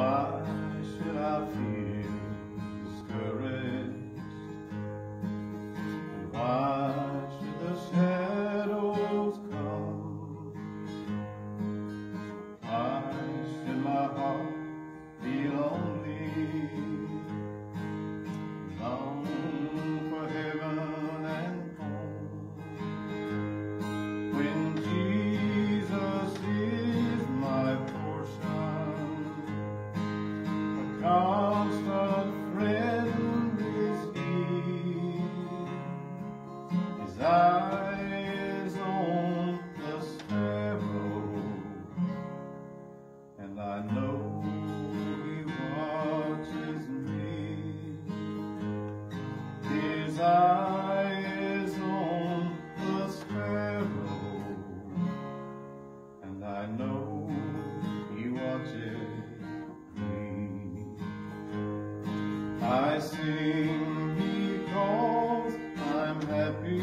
Why should I feel? Constant friend is He. His eyes on the sparrow, and I know He watches me. His eyes I sing because I'm happy,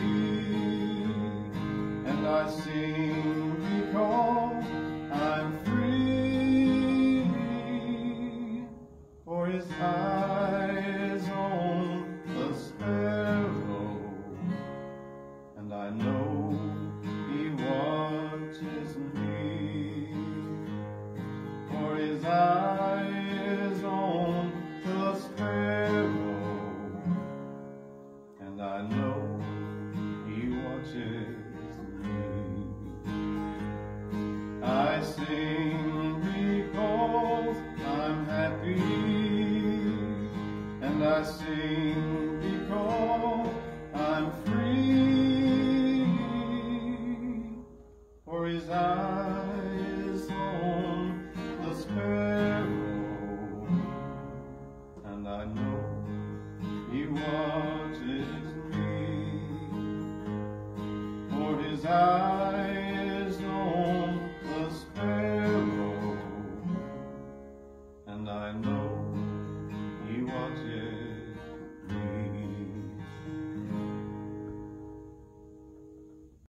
and I sing because I'm free. For His eyes on the sparrow, and I know I sing because I'm happy, and I sing because I'm free. For His eyes on the sparrow, and I know He watches me. For His eyes